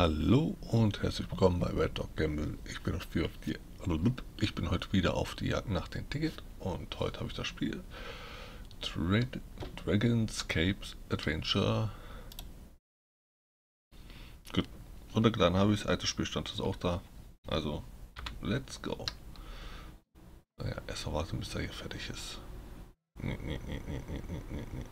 Hallo und herzlich willkommen bei Red Dog Gamble. Ich bin, auf die, ich bin heute wieder auf die Jagd nach dem Ticket und heute habe ich das Spiel Dra Dragonscapes Adventure. Gut, runtergeladen habe ich, das alte Spielstand ist auch da. Also, let's go. Naja, erst mal warten, bis er hier fertig ist. Nee, nee, nee, nee, nee, nee, nee.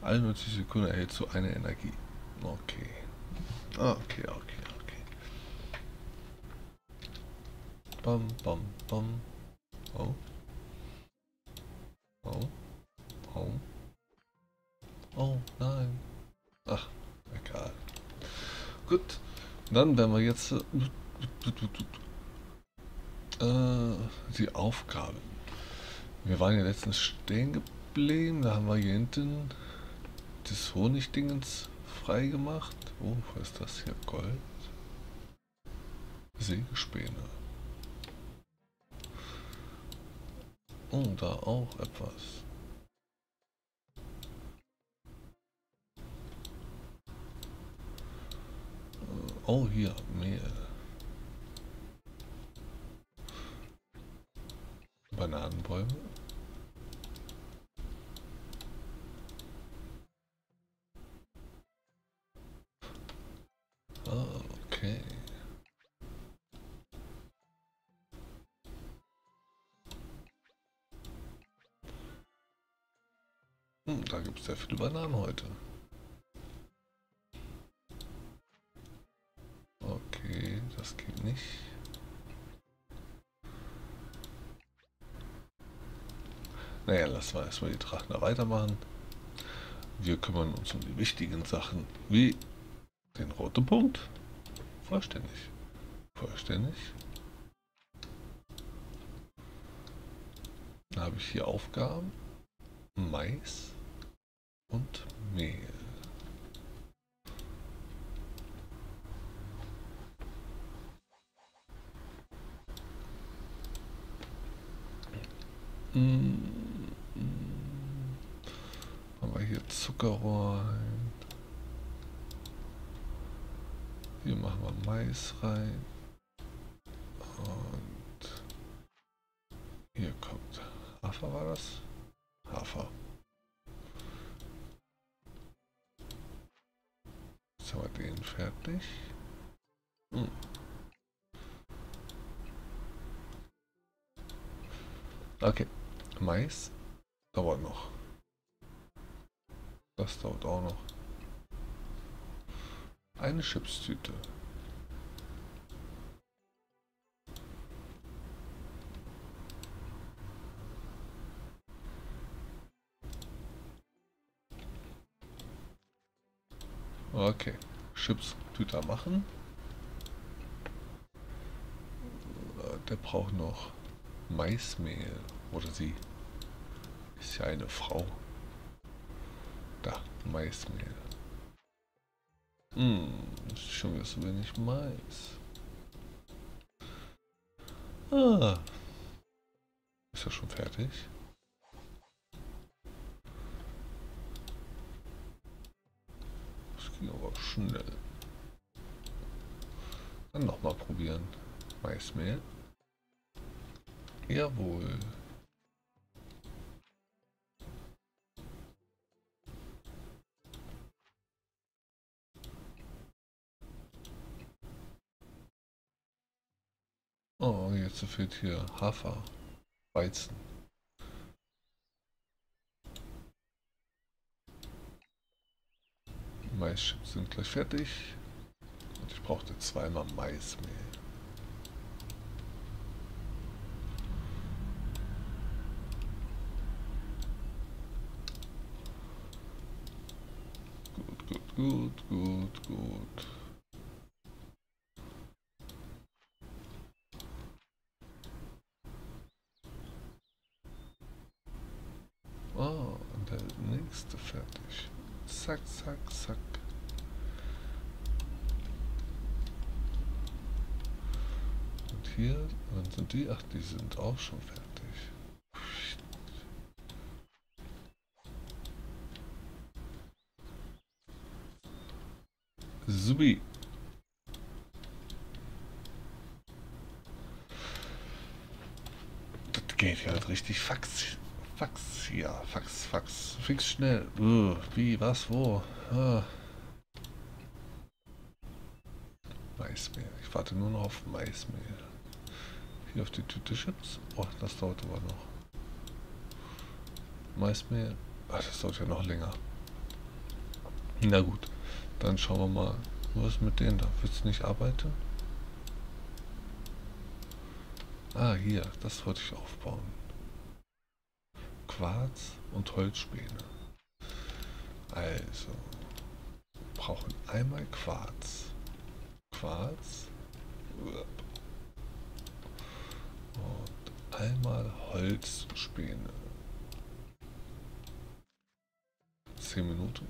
Alle 90 Sekunden erhältst du eine Energie. Okay. Okay, okay, okay. Bam, bam, bam. Oh. Oh. Oh. Oh, nein. Ach. Gut. Dann werden wir jetzt äh, die Aufgaben. Wir waren ja letztens stehen geblieben. Da haben wir hier hinten das Honigdingens frei gemacht. Oh, was ist das hier? Gold? Sägespäne. Oh, da auch etwas. Oh, hier, Mehl. Bananenbäume. Okay. Hm, da gibt es sehr viele Bananen heute. Naja, lassen wir erstmal die Drachen da weitermachen. Wir kümmern uns um die wichtigen Sachen, wie den roten Punkt. Vollständig. Vollständig. Dann habe ich hier Aufgaben. Mais und Mehl. Hm, hm. Zuckerrohr Hier machen wir Mais rein. Und hier kommt Hafer war das? Hafer. Jetzt haben wir den fertig. Hm. Okay, Mais dauert noch. Das dauert auch noch. Eine Chipstüte. Okay, Chipstüte machen. Der braucht noch Maismehl. Oder sie. Ist ja eine Frau. Da, Maismehl. Hm, schon so wenig Mais. Ah. Ist er schon fertig? Das ging aber schnell. Dann nochmal probieren. Maismehl. Jawohl. Oh, jetzt fehlt hier Hafer, Weizen. Maischips sind gleich fertig. Und ich brauchte zweimal Maismehl. Gut, gut, gut, gut, gut. fertig. Zack, zack, zack. Hier, dann sind die, ach, die sind auch schon fertig. Subi. Das geht ja halt richtig fax. Fax, ja, Fax, Fax. Fix schnell. Uh, wie, was, wo? Ah. Maismehl. Ich warte nur noch auf Maismehl. Hier auf die Tüte Chips. Oh, das dauert aber noch. Maismehl. Ach, das dauert ja noch länger. Na gut. Dann schauen wir mal, was mit denen da? Willst du nicht arbeiten? Ah, hier, das wollte ich aufbauen. Quarz und Holzspäne. Also, wir brauchen einmal Quarz. Quarz. Und einmal Holzspäne. 10 Minuten.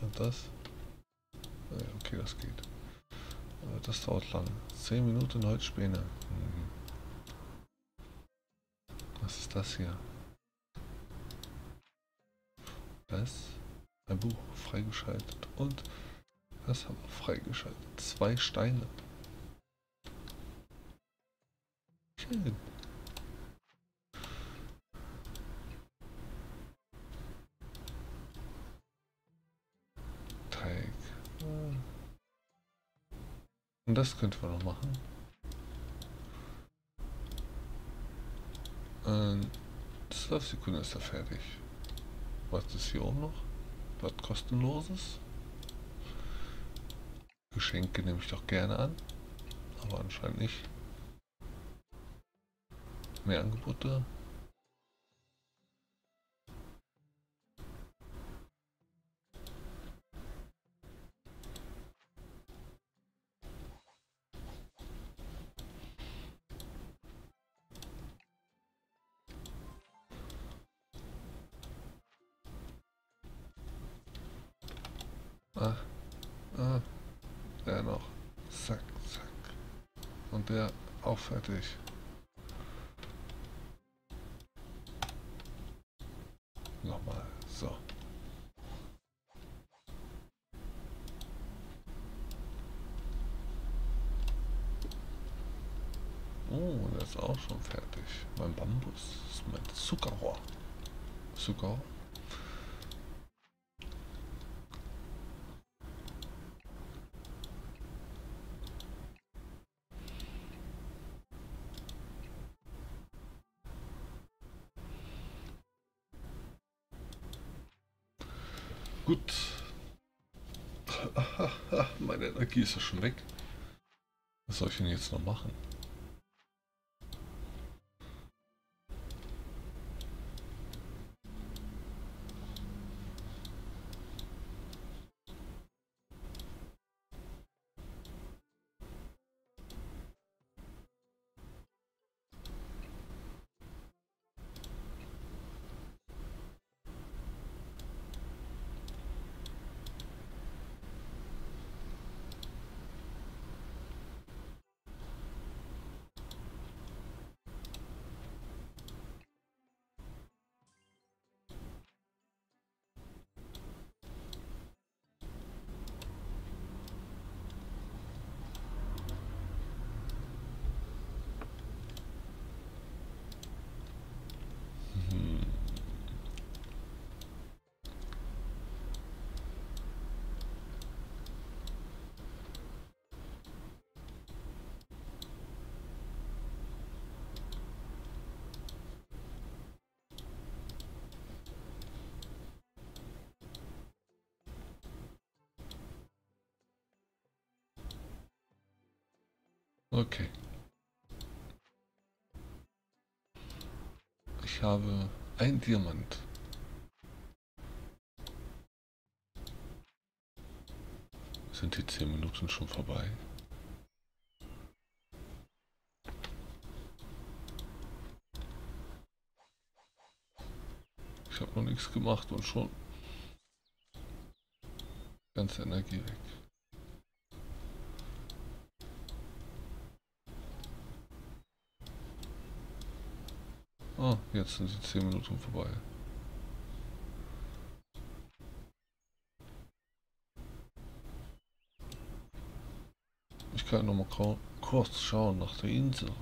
Und das? Okay, das geht. Das dauert lang. 10 Minuten Holzspäne. Mhm. Was ist das hier? Das? Ein Buch freigeschaltet. Und das haben wir freigeschaltet. Zwei Steine. Schön. Und das könnten wir noch machen. Ähm, zwölf Sekunden ist er fertig. Was ist hier oben noch? Was kostenloses? Geschenke nehme ich doch gerne an. Aber anscheinend nicht. Mehr Angebote. Ah, ah, der noch. Zack, zack. Und der auch fertig. So. Oh, der ist auch schon fertig. Mein Bambus, das ist mein Zuckerrohr. Zuckerrohr? Energie ist ja schon weg. Was soll ich denn jetzt noch machen? Okay. Ich habe ein Diamant. Sind die 10 Minuten schon vorbei? Ich habe noch nichts gemacht und schon ganze Energie weg. Oh, jetzt sind die 10 Minuten vorbei. Ich kann noch mal kurz schauen nach der Insel.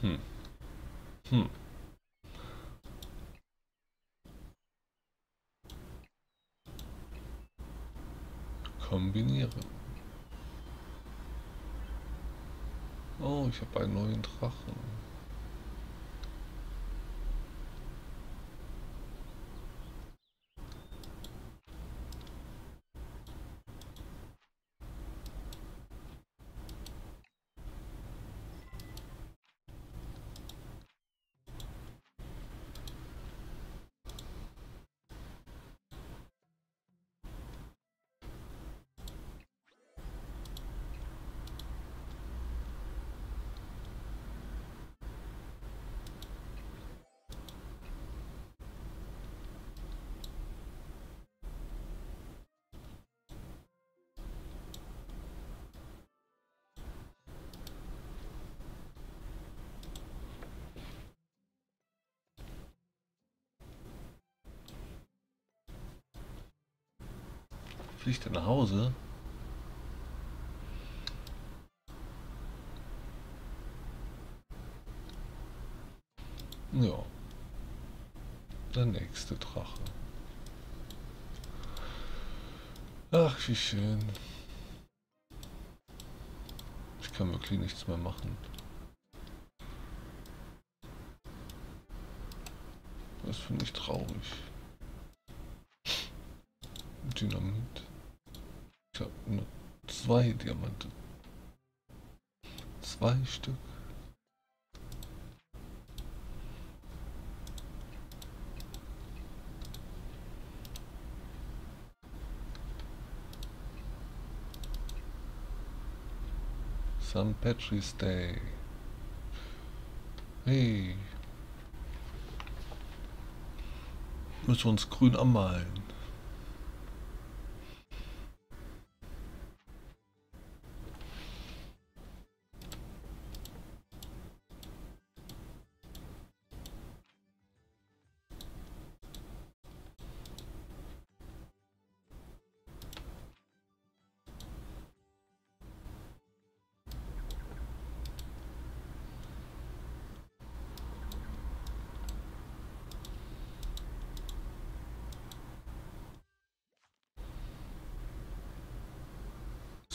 Hm. Hm. Kombinieren. Oh, ich habe einen neuen Drachen. Fliegt er nach Hause? Ja. Der nächste Drache. Ach, wie schön. Ich kann wirklich nichts mehr machen. Das finde ich traurig. Dynamit. Zwei Diamanten. Zwei Stück. St. Patrick's Day. Hey. Müssen wir uns grün anmalen.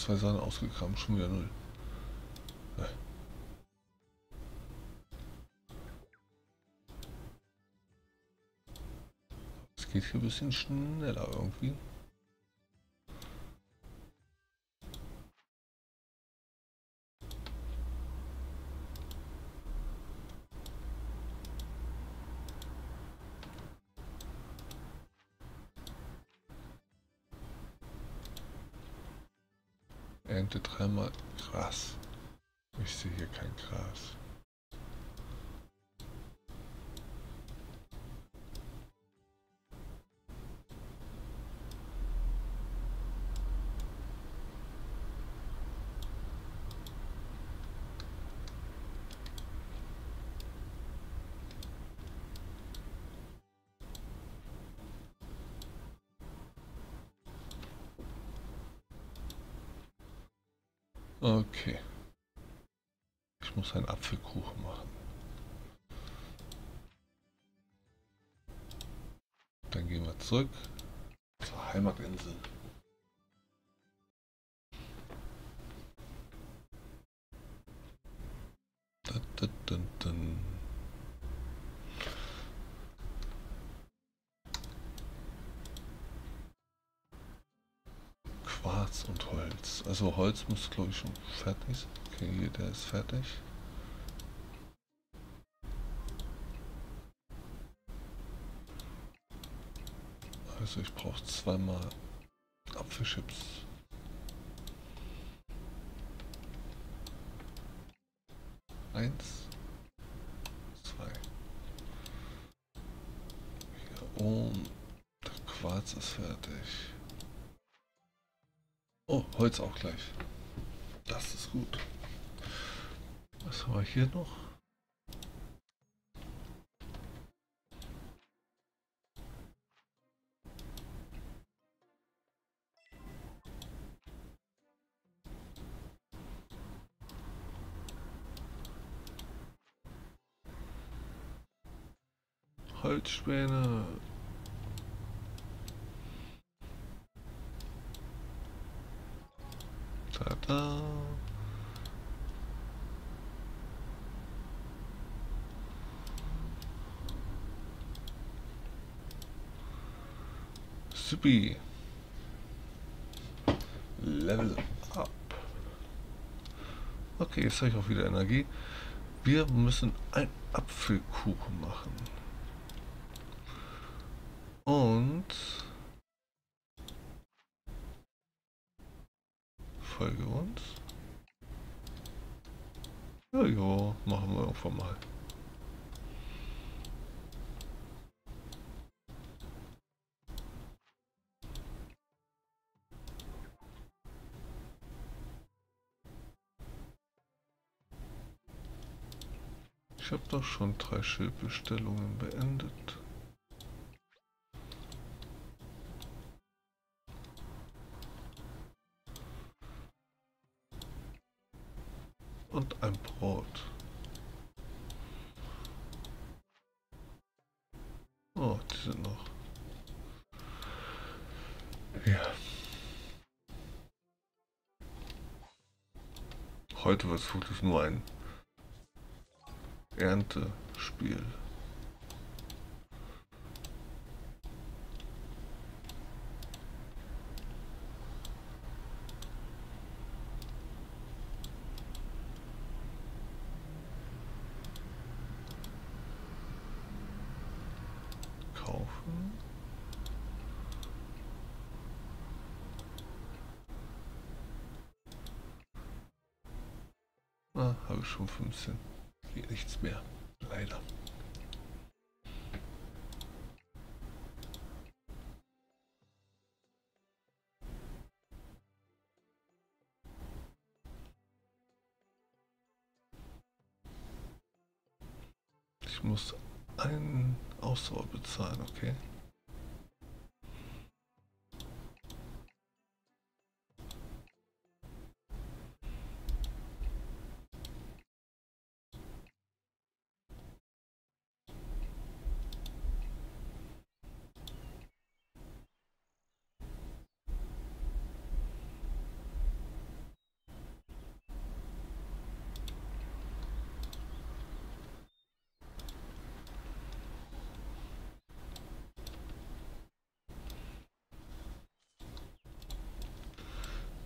Zwei Sachen ausgegraben, schon wieder null. Es geht hier ein bisschen schneller irgendwie. Ernte dreimal. Krass. Ich sehe hier kein Gras. zurück zur Heimatinsel. Quarz und Holz. Also Holz muss glaube ich schon fertig sein. Okay, der ist fertig. Also ich brauche zweimal Apfelchips. Eins, zwei. Hier oben. Der Quarz ist fertig. Oh, Holz auch gleich. Das ist gut. Was haben wir hier noch? Holzspäne. Tada. Supi. Level up. Okay, jetzt habe ich auch wieder Energie. Wir müssen ein Apfelkuchen machen. Und folge uns. Ja, ja, machen wir irgendwann mal. Ich habe doch schon drei Schildbestellungen beendet. Wird es wirklich nur ein Erntespiel. Schon 15. Geht nichts mehr. Leider. Ich muss einen Ausdauer bezahlen, okay?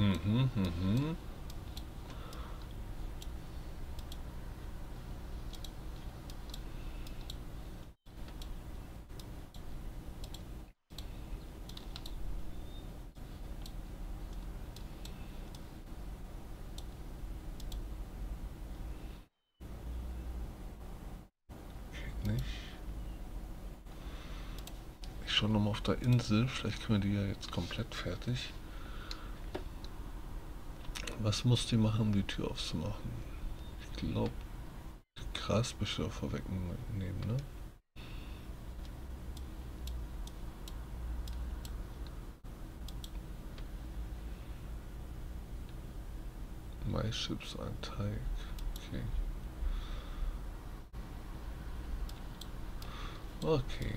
Mhm. Ich schaue nochmal auf der Insel. Vielleicht können wir die ja jetzt komplett fertig. Was muss die machen, um die Tür aufzumachen? glaube, die Grasbüsche vorwegnehmen, ne? Maischips, ein Teig. Okay. Okay.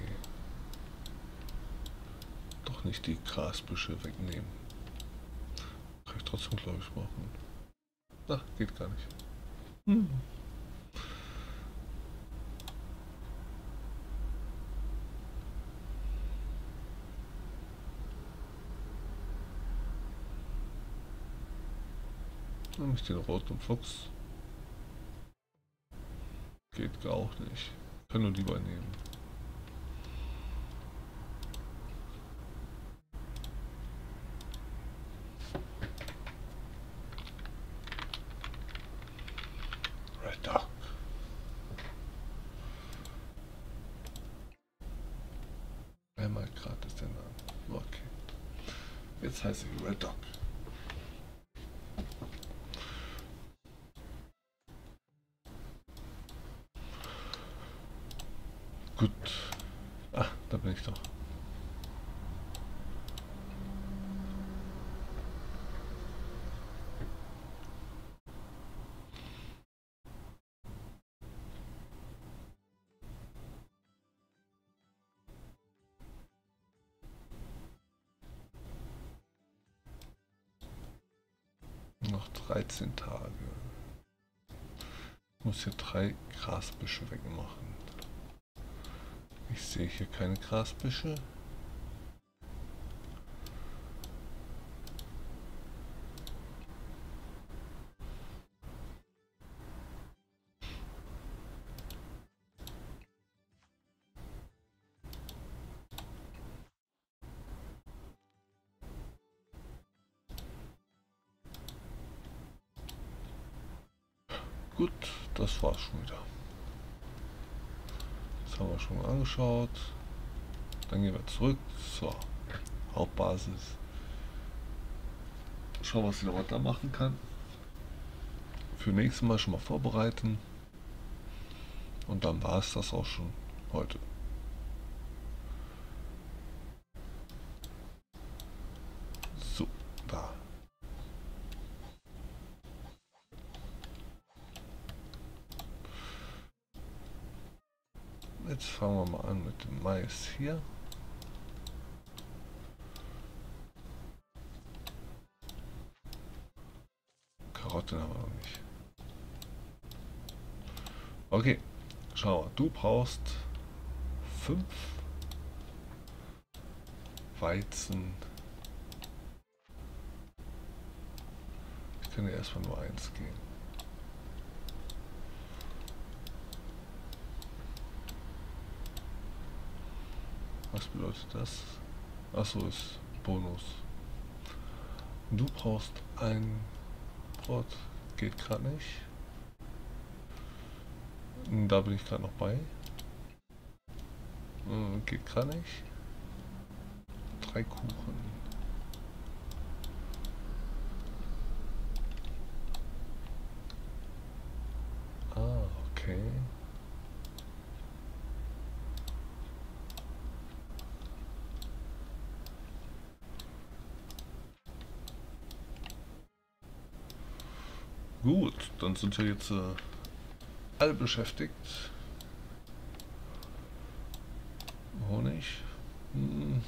Doch nicht die Grasbüsche wegnehmen. Ich trotzdem, glaube ich, machen. Ach, geht gar nicht. Hm. Nämlich den roten Fuchs. Geht gar auch nicht. Können nur lieber nehmen. 13 Tage. Ich muss hier drei Grasbüsche wegmachen. Ich sehe hier keine Grasbüsche. Angeschaut. Dann gehen wir zurück zur Hauptbasis. Schauen, was ich noch machen kann. Für nächstes Mal schon mal vorbereiten. Und dann war es das auch schon heute. So, da. Jetzt fangen wir Mais hier. Karotten haben wir noch nicht. Okay, schau, du brauchst fünf Weizen. Ich kann ja erstmal nur eins gehen. Was bedeutet das? Achso, ist Bonus. Du brauchst ein Brot. Geht gerade nicht. Da bin ich gerade noch bei. Hm, geht gerade nicht. Drei Kuchen. Ah, okay. Gut, dann sind wir jetzt äh, alle beschäftigt. Honig. Hm.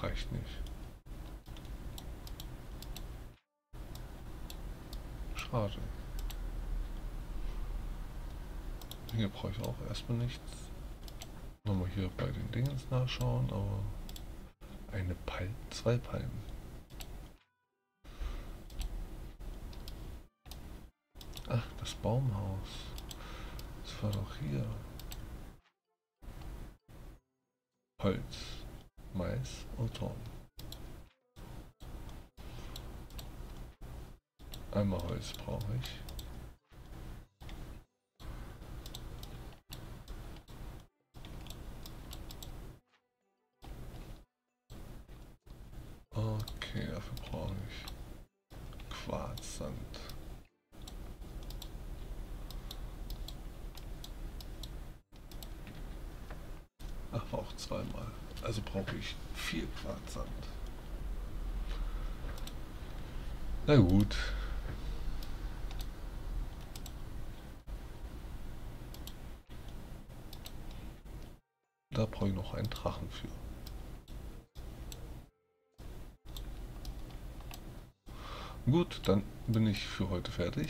Reicht nicht. Schade. Hier brauche ich auch erstmal nichts. Nochmal hier bei den Nachschauen, aber eine Palme, zwei Palmen. Ach, das Baumhaus. Das war doch hier. Holz, Mais und Torn. Einmal Holz brauche ich. Gut, dann bin ich für heute fertig.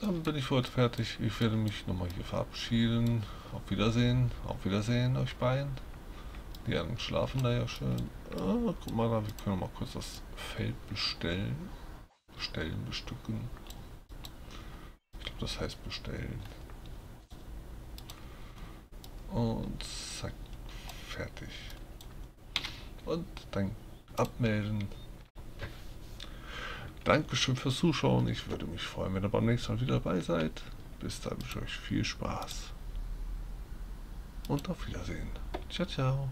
Dann bin ich für heute fertig. Ich werde mich nochmal hier verabschieden. Auf Wiedersehen. Auf Wiedersehen euch beiden. Die anderen schlafen da ja schön. Ah, guck mal wir können mal kurz das Feld bestellen. Bestellen, bestücken. Ich glaube, das heißt bestellen. Und zack, fertig. Und dann abmelden. Dankeschön fürs Zuschauen. Ich würde mich freuen, wenn ihr beim nächsten Mal wieder dabei seid. Bis dann wünsche ich euch viel Spaß. Und auf Wiedersehen. Ciao, ciao.